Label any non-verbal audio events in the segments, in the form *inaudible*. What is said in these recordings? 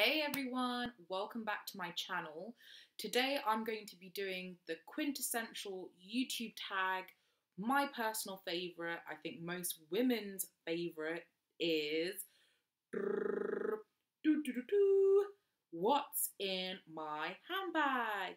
Hey everyone, welcome back to my channel. Today I'm going to be doing the quintessential YouTube tag. My personal favourite, I think most women's favourite, is what's in my handbag.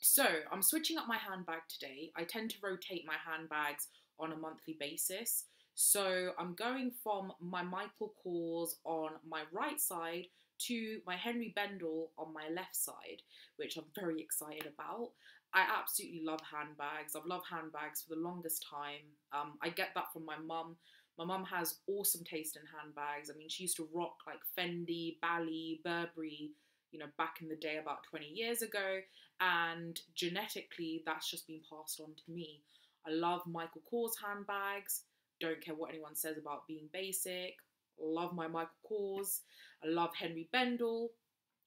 So I'm switching up my handbag today. I tend to rotate my handbags on a monthly basis. So I'm going from my Michael Kors on my right side to my Henri Bendel on my left side, which I'm very excited about. I absolutely love handbags. I've loved handbags for the longest time. Um, I get that from my mum. My mum has awesome taste in handbags. I mean, she used to rock like Fendi, Bally, Burberry, you know, back in the day about 20 years ago. And genetically, that's just been passed on to me. I love Michael Kors handbags. Don't care what anyone says about being basic. Love my Michael Kors. I love Henri Bendel,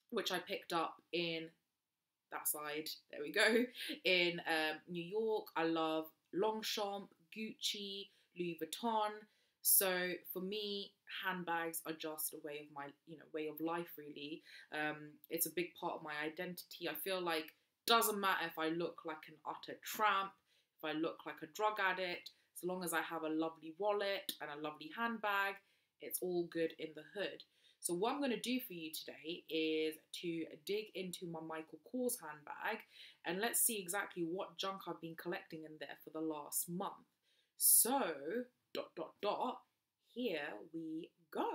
which I picked up in that side. There we go. *laughs* In um, New York, I love Longchamp, Gucci, Louis Vuitton. So for me, handbags are just a way of my, you know, way of life. Really, um, it's a big part of my identity. I feel like doesn't matter if I look like an utter tramp, if I look like a drug addict, as long as I have a lovely wallet and a lovely handbag, it's all good in the hood. So what I'm going to do for you today is to dig into my Michael Kors handbag and let's see exactly what junk I've been collecting in there for the last month. So, dot, dot, dot, here we go.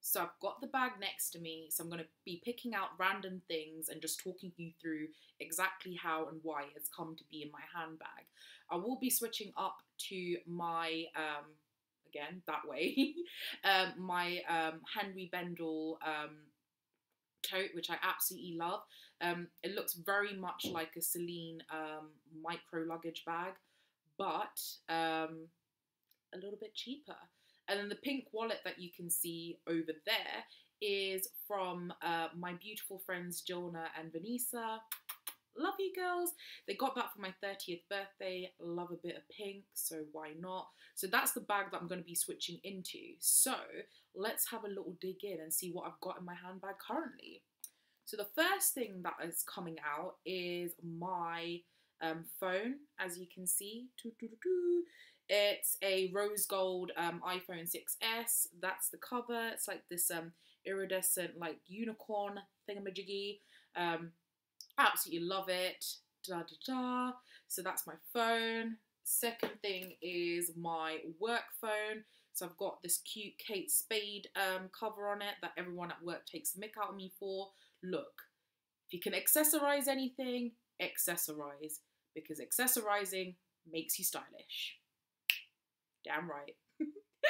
So I've got the bag next to me, so I'm going to be picking out random things and just talking you through exactly how and why it's come to be in my handbag. I will be switching up to my um, again that way. *laughs* um, my um, Henri Bendel um, tote, which I absolutely love. Um, it looks very much like a Celine um, micro luggage bag, but a little bit cheaper. And then the pink wallet that you can see over there is from uh, my beautiful friends Jilna and Vanessa. Love you girls. They got that for my 30th birthday. Love a bit of pink, so why not? So that's the bag that I'm going to be switching into. So let's have a little dig in and see what I've got in my handbag currently. So the first thing that is coming out is my um, phone, as you can see. It's a rose gold um, iPhone 6s. That's the cover. It's like this um, iridescent, like unicorn thingamajiggy. Um, Absolutely love it. Da, da, da. So that's my phone. Second thing is my work phone. So I've got this cute Kate Spade um, cover on it that everyone at work takes the mick out of me for. Look, if you can accessorize anything, accessorize. Because accessorizing makes you stylish. Damn right.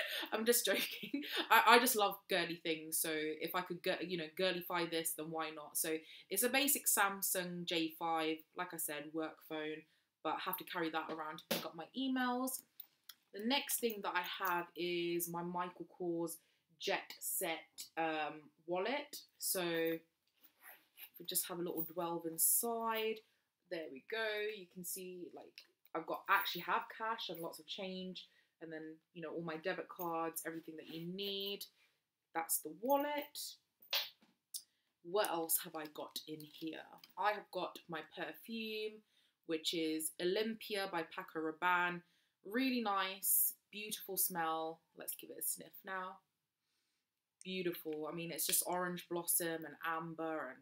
*laughs* I'm just joking. I, I just love girly things. So if I could you know, girlyfy this, then why not? So it's a basic Samsung J5, like I said, work phone, but I have to carry that around to pick up my emails. The next thing that I have is my Michael Kors Jet Set um, wallet. So we just have a little delve inside. There we go. You can see like I've got actually have cash and lots of change and then you know all my debit cards everything that you need. That's the wallet. What else have I got in here? I have got my perfume which is Olympéa by Paco Rabanne. Really nice beautiful smell. Let's give it a sniff now. Beautiful. I mean it's just orange blossom and amber and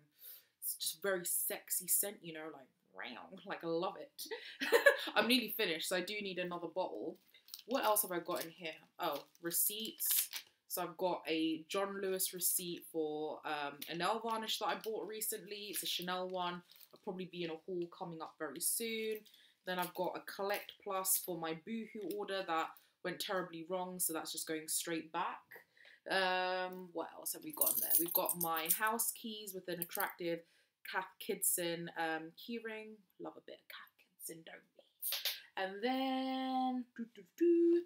it's just very sexy scent you know like *laughs* like I love it. *laughs* I'm nearly finished so I do need another bottle what else have I got in here? Oh, receipts. So I've got a John Lewis receipt for um, a nail varnish that I bought recently. It's a Chanel one. I'll probably be in a haul coming up very soon. Then I've got a Collect Plus for my Boohoo order that went terribly wrong, so that's just going straight back. Um, what else have we got in there? We've got my house keys with an attractive Cath Kidston um, keyring. Love a bit of Cath Kidston, don't and then doo -doo -doo,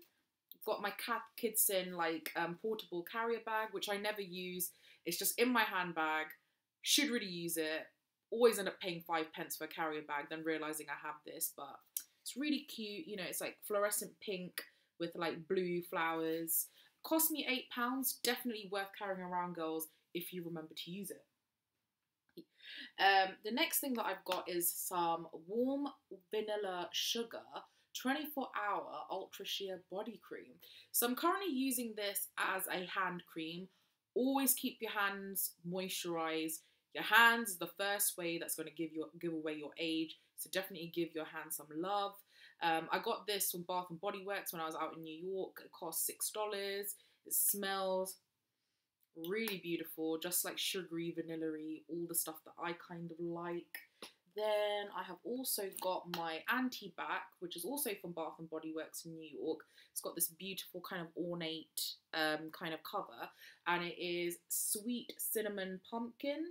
got my Cath Kidston like um, portable carrier bag, which I never use. It's just in my handbag. Should really use it. Always end up paying five pence for a carrier bag, then realizing I have this, but it's really cute. You know, it's like fluorescent pink with like blue flowers. Cost me eight pounds. Definitely worth carrying around, girls. if you remember to use it. Um, the next thing that I've got is some warm vanilla sugar 24 hour ultra sheer body cream. So I'm currently using this as a hand cream. Always keep your hands moisturized. Your hands the first way that's going to give you give away your age. So definitely give your hands some love. Um, I got this from Bath and Body Works when I was out in New York. It cost six dollars. It smells really beautiful, just like sugary, vanilla all the stuff that I kind of like. Then I have also got my anti-bac, which is also from Bath and Body Works in New York. It's got this beautiful kind of ornate um, kind of cover, and it is sweet cinnamon pumpkin.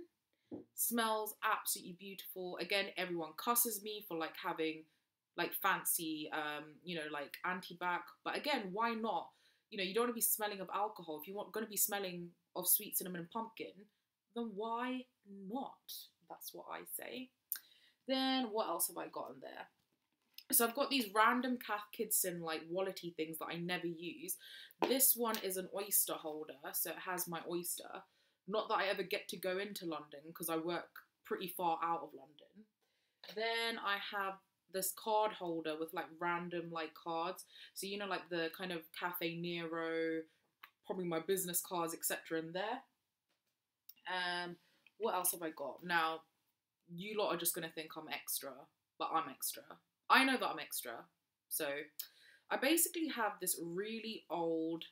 Smells absolutely beautiful. Again, everyone cusses me for like having like fancy, um, you know, like anti-bac. But again, why not? You know, you don't want to be smelling of alcohol. If you want going to be smelling of sweet cinnamon and pumpkin, then why not? That's what I say. Then what else have I got in there? So I've got these random Cath Kidston like wallety things that I never use. This one is an oyster holder, so it has my oyster. Not that I ever get to go into London because I work pretty far out of London. Then I have this card holder with like random like cards. So you know like the kind of Caffè Nero, probably my business cards, etc. in there. Um, what else have I got? Now, you lot are just gonna think I'm extra, but I'm extra. I know that I'm extra. So I basically have this really old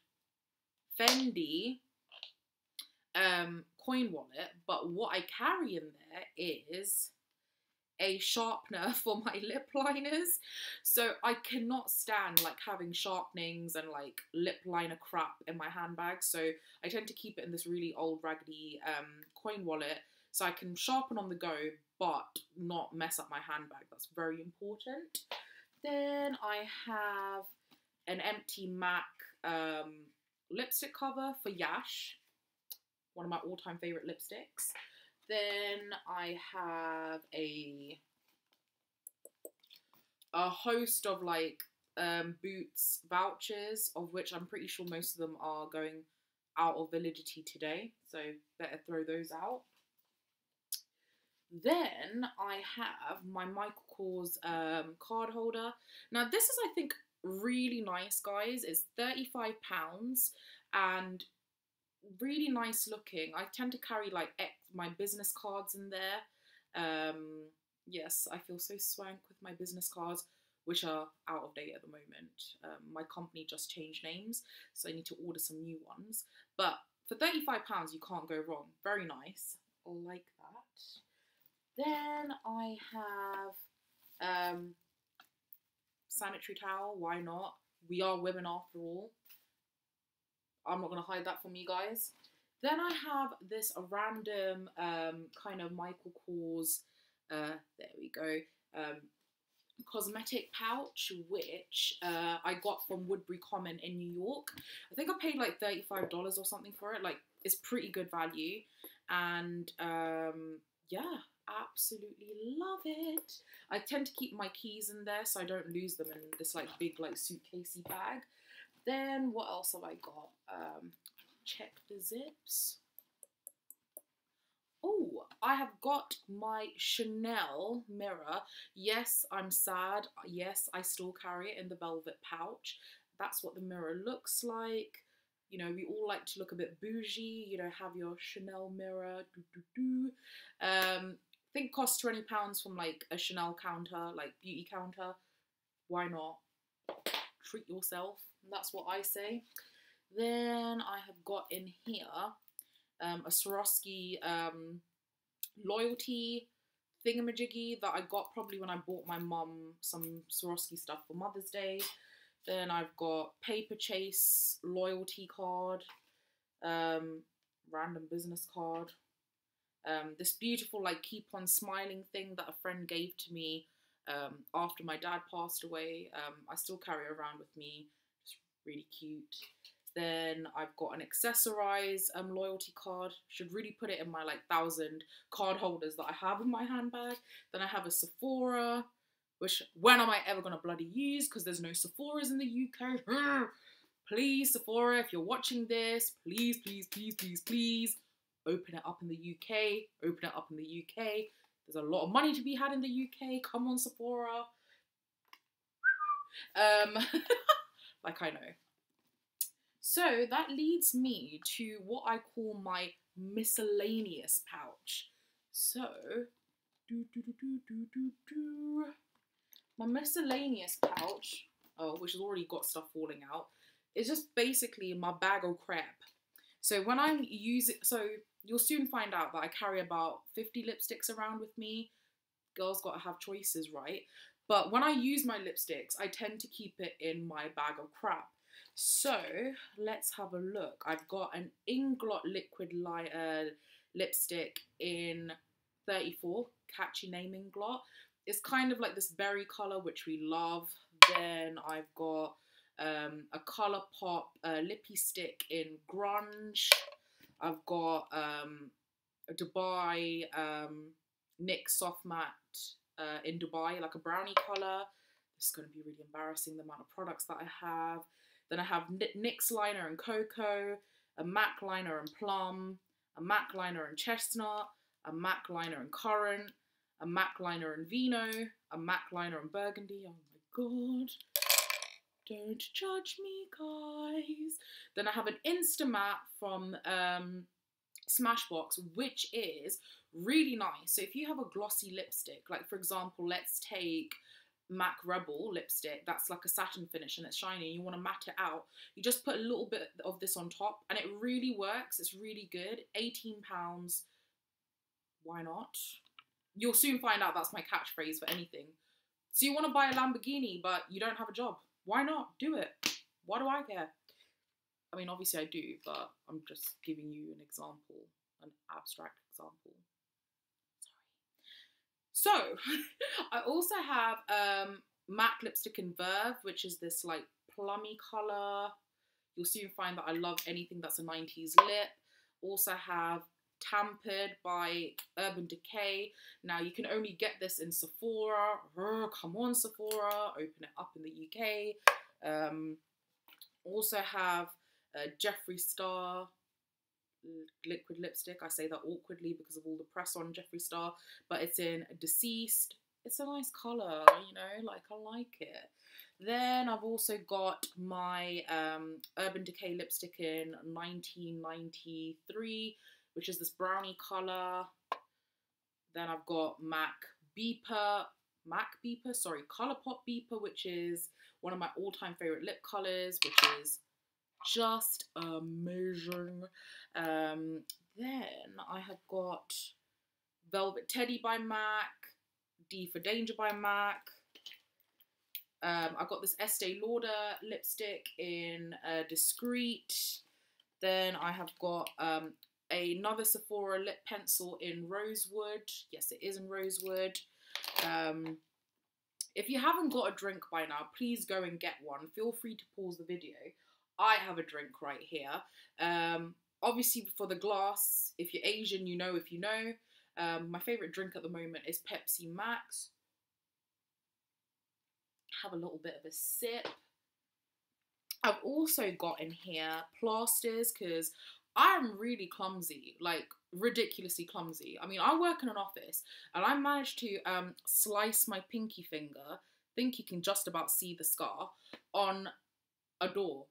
Fendi um, coin wallet, but what I carry in there is a sharpener *laughs* for my lip liners. So I cannot stand like having sharpenings and like lip liner crap in my handbag. So I tend to keep it in this really old raggedy um, coin wallet so I can sharpen on the go but not mess up my handbag. That's very important. Then I have an empty MAC um, lipstick cover for Yash, one of my all-time favorite lipsticks. Then I have a a host of like um, Boots vouchers, of which I'm pretty sure most of them are going out of validity today. So better throw those out. Then I have my Michael Kors um, card holder. Now this is, I think, really nice, guys. It's £35 and really nice looking. I tend to carry like my business cards in there. Um, yes, I feel so swank with my business cards, which are out of date at the moment. Um, my company just changed names, so I need to order some new ones. But for £35, you can't go wrong. Very nice. Like that. Then I have um, sanitary towel. Why not? We are women after all. I'm not going to hide that from you guys. Then I have this random um, kind of Michael Kors, uh, there we go, um, cosmetic pouch, which uh, I got from Woodbury Common in New York. I think I paid like $35 or something for it. Like, it's pretty good value. And um, yeah, absolutely love it. I tend to keep my keys in there so I don't lose them in this like big like suitcasey bag. Then what else have I got? Um, check the zips. Oh, I have got my Chanel mirror. Yes, I'm sad. Yes, I still carry it in the velvet pouch. That's what the mirror looks like. You know, we all like to look a bit bougie, you know, have your Chanel mirror. Doo, doo, doo. Um, I think twenty pounds from like a Chanel counter, like beauty counter. Why not? Treat yourself. That's what I say. Then I have got in here um, a Swarovski um, loyalty thingamajiggy that I got probably when I bought my mum some Swarovski stuff for Mother's Day. Then I've got paper chase loyalty card, um, random business card, um, this beautiful like keep on smiling thing that a friend gave to me um, after my dad passed away. Um, I still carry around with me. It's really cute. Then I've got an accessorize um, loyalty card. Should really put it in my like thousand card holders that I have in my handbag. Then I have a Sephora, which when am I ever gonna bloody use? Because there's no Sephoras in the UK. *sighs* please, Sephora, if you're watching this, please, please, please, please, please open it up in the UK, open it up in the UK. There's a lot of money to be had in the UK. Come on, Sephora. Um, *laughs* like I know. So that leads me to what I call my miscellaneous pouch. So, do, do, do, my miscellaneous pouch, oh, which has already got stuff falling out, is just basically my bag of crap. So when I use it, so you'll soon find out that I carry about 50 lipsticks around with me. Girls gotta have choices, right? But when I use my lipsticks, I tend to keep it in my bag of crap. So let's have a look. I've got an Inglot liquid light, uh, lipstick in 34, catchy name Inglot. It's kind of like this berry colour, which we love. Then I've got um, a Colourpop uh, lippy stick in grunge. I've got um, a Dubai um, NYX soft matte uh, in Dubai, like a brownie colour. Is going to be really embarrassing, the amount of products that I have. Then I have NYX liner and cocoa, a MAC liner and plum, a MAC liner and chestnut, a MAC liner and currant, a MAC liner and vino, a MAC liner and burgundy. Oh my god. Don't judge me, guys. Then I have an Instamatte from um, Smashbox, which is really nice. So if you have a glossy lipstick, like for example, let's take MAC Rebel lipstick that's like a satin finish and it's shiny and you want to matte it out, you just put a little bit of this on top and it really works. It's really good. 18 pounds. Why not? You'll soon find out that's my catchphrase for anything. So you want to buy a Lamborghini but you don't have a job. Why not? Do it. Why do I care? I mean, obviously I do, but I'm just giving you an example, an abstract example. So *laughs* I also have um, MAC lipstick in Verve, which is this like plummy colour. You'll soon find that I love anything that's a 90s lip. Also have Tampered by Urban Decay. Now you can only get this in Sephora. Come on Sephora, open it up in the UK. Um, also have uh, Jeffree Star liquid lipstick. I say that awkwardly because of all the press on Jeffree Star, but it's in Deceased. It's a nice colour, you know, like I like it. Then I've also got my um, Urban Decay lipstick in 1993, which is this brownie colour. Then I've got MAC Beeper, MAC Beeper, sorry, Colourpop Beeper, which is one of my all-time favourite lip colours, which is just amazing. Um, then I have got Velvet Teddy by MAC, D for Danger by MAC. Um, I got this Estee Lauder lipstick in uh, Discreet. Then I have got um, another Sephora lip pencil in Rosewood. Yes, it is in Rosewood. Um, if you haven't got a drink by now, please go and get one. Feel free to pause the video. I have a drink right here. Um, obviously, for the glass, if you're Asian, you know if you know. Um, my favourite drink at the moment is Pepsi Max. Have a little bit of a sip. I've also got in here plasters because I'm really clumsy, like ridiculously clumsy. I mean, I work in an office and I managed to um, slice my pinky finger, think you can just about see the scar, on a door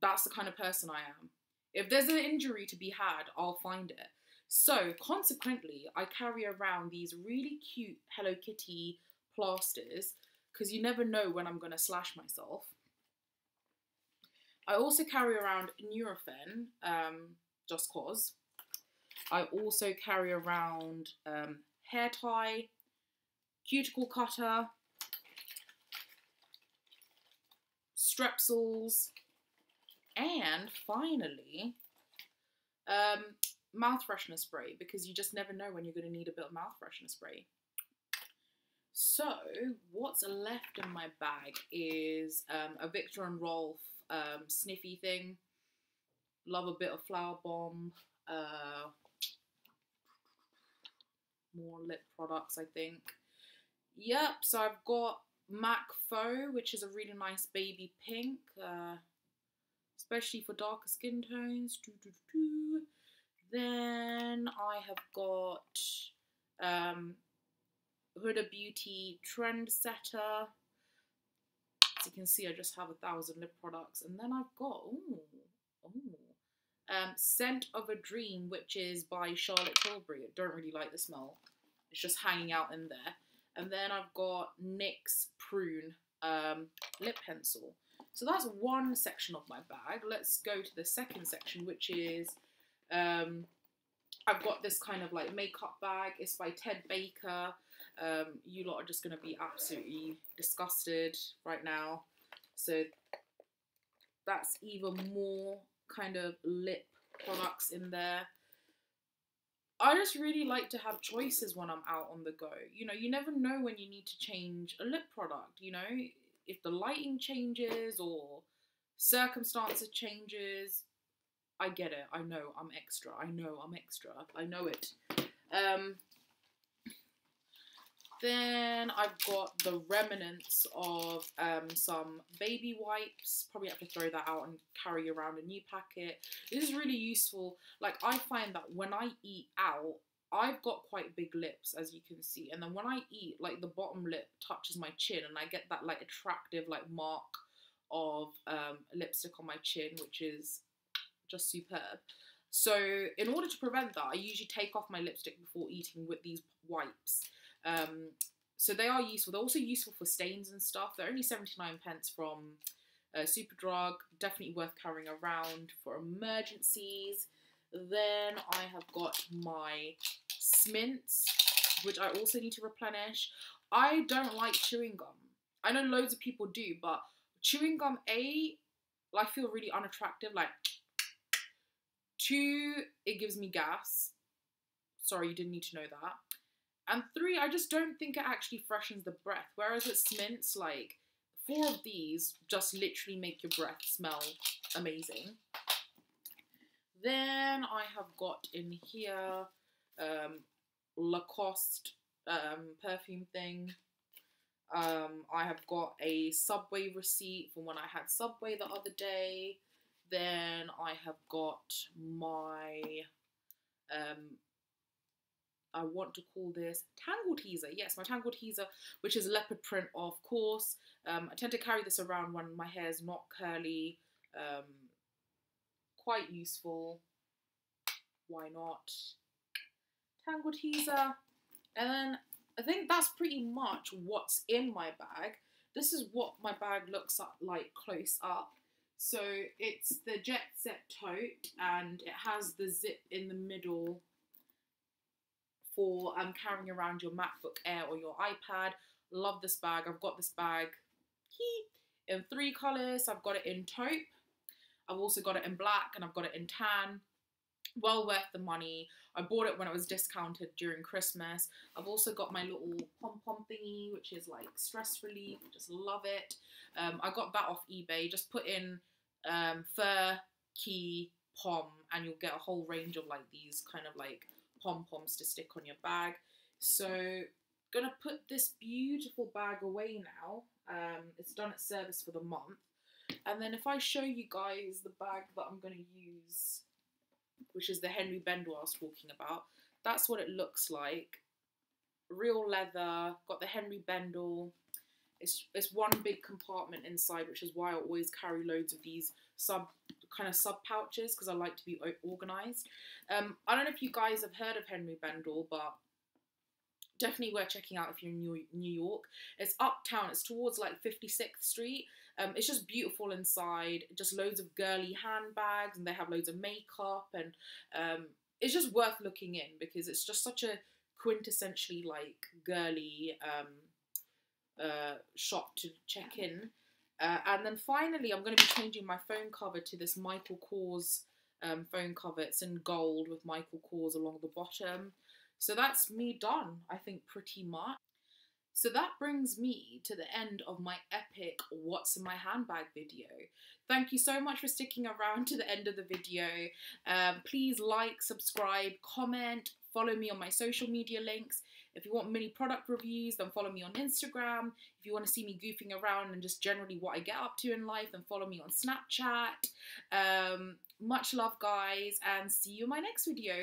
that's the kind of person I am. If there's an injury to be had, I'll find it. So, consequently, I carry around these really cute Hello Kitty plasters because you never know when I'm going to slash myself. I also carry around Nurofen, um, just cause. I also carry around um, hair tie, cuticle cutter, strepsils, and finally, um, mouth freshener spray because you just never know when you're going to need a bit of mouth freshener spray. So, what's left in my bag is um, a Viktor and Rolf um, sniffy thing. Love a bit of Flowerbomb. Uh, more lip products, I think. Yep, so I've got MAC Faux, which is a really nice baby pink. Uh, especially for darker skin tones. Then I have got um, Huda Beauty Trendsetter. As you can see, I just have a thousand lip products. And then I've got, ooh, ooh, um, Scent of a Dream, which is by Charlotte Tilbury. I don't really like the smell. It's just hanging out in there. And then I've got NYX Prune um, lip pencil. So that's one section of my bag. Let's go to the second section, which is um, I've got this kind of like makeup bag. It's by Ted Baker. Um, you lot are just going to be absolutely disgusted right now. So that's even more kind of lip products in there. I just really like to have choices when I'm out on the go. You know, you never know when you need to change a lip product, you know, if the lighting changes or circumstances changes. I get it. I know I'm extra. I know I'm extra. I know it. Um, then I've got the remnants of um, some baby wipes. Probably have to throw that out and carry around a new packet. This is really useful. Like I find that when I eat out, I've got quite big lips, as you can see. And then when I eat, like the bottom lip touches my chin and I get that like attractive like mark of um, lipstick on my chin, which is just superb. So in order to prevent that, I usually take off my lipstick before eating with these wipes. Um, so they are useful. They're also useful for stains and stuff. They're only 79 pence from uh, Superdrug. Definitely worth carrying around for emergencies. Then I have got my Smints, which I also need to replenish. I don't like chewing gum. I know loads of people do, but chewing gum, A, I feel really unattractive. Like, two, it gives me gas. Sorry, you didn't need to know that. And three, I just don't think it actually freshens the breath. Whereas with Smints, like four of these just literally make your breath smell amazing. Then I have got in here um, Lacoste um, perfume thing. Um, I have got a Subway receipt from when I had Subway the other day. Then I have got my um, I want to call this Tangle Teezer. Yes, my Tangle Teezer, which is leopard print, of course. Um, I tend to carry this around when my hair is not curly. Um, quite useful. Why not? Tangle Teezer. And then I think that's pretty much what's in my bag. This is what my bag looks like close up. So it's the Jet Set tote and it has the zip in the middle for um, carrying around your MacBook Air or your iPad. Love this bag. I've got this bag in three colours. I've got it in taupe. I've also got it in black and I've got it in tan. Well worth the money. I bought it when it was discounted during Christmas. I've also got my little pom-pom thingy, which is like stress relief. Just love it. Um, I got that off eBay. Just put in um, fur, key, pom, and you'll get a whole range of like these kind of like pom-poms to stick on your bag. So gonna put this beautiful bag away now. Um, it's done its service for the month. And then if I show you guys the bag that I'm gonna use, which is the Henri Bendel I was talking about, that's what it looks like. Real leather, got the Henri Bendel. It's, it's one big compartment inside, which is why I always carry loads of these sub kind of sub pouches because I like to be organized. Um, I don't know if you guys have heard of Henri Bendel, but definitely worth checking out if you're in New York. It's uptown. It's towards like 56th Street. Um, it's just beautiful inside. Just loads of girly handbags, and they have loads of makeup, and um, it's just worth looking in because it's just such a quintessentially like girly um, uh, shop to check in. Uh, and then finally, I'm going to be changing my phone cover to this Michael Kors um, phone cover. It's in gold with Michael Kors along the bottom. So that's me done, I think, pretty much. So that brings me to the end of my epic What's in My Handbag video. Thank you so much for sticking around to the end of the video. Um, please like, subscribe, comment, follow me on my social media links. If you want mini product reviews, then follow me on Instagram. If you want to see me goofing around and just generally what I get up to in life, then follow me on Snapchat. Um, much love, guys, and see you in my next video.